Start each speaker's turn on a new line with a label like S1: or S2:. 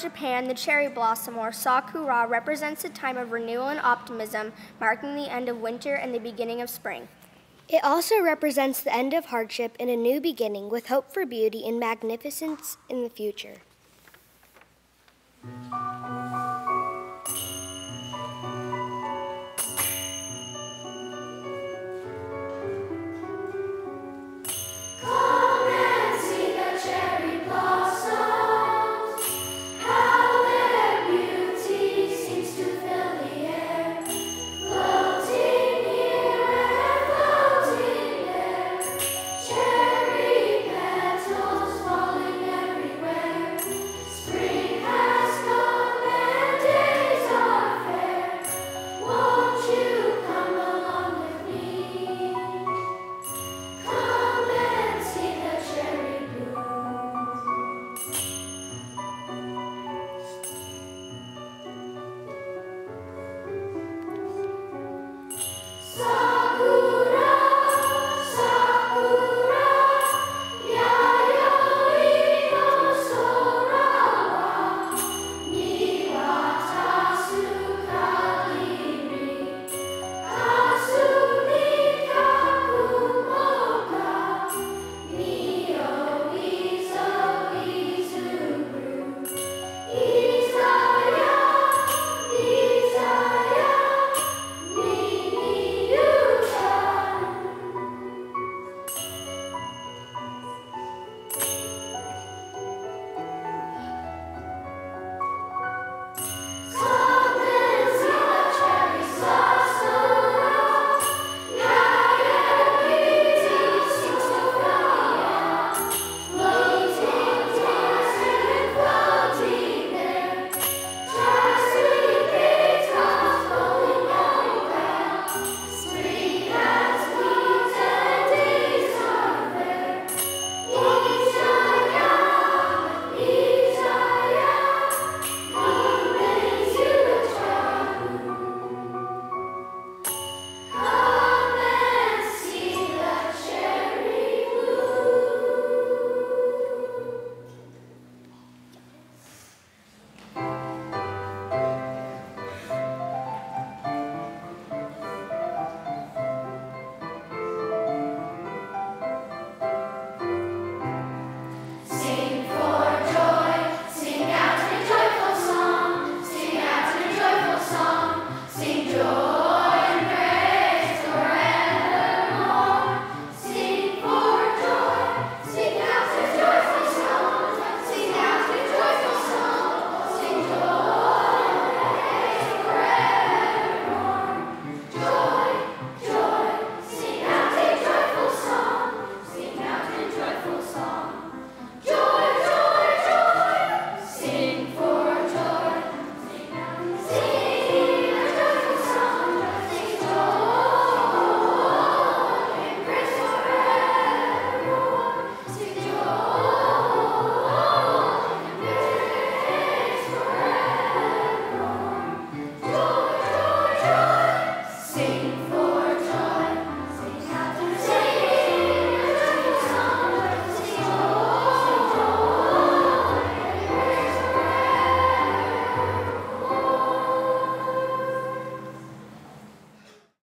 S1: Japan, the cherry blossom or sakura represents a time of renewal and optimism, marking the end of winter and the beginning of spring.
S2: It also represents the end of hardship and a new beginning with hope for beauty and magnificence in the future.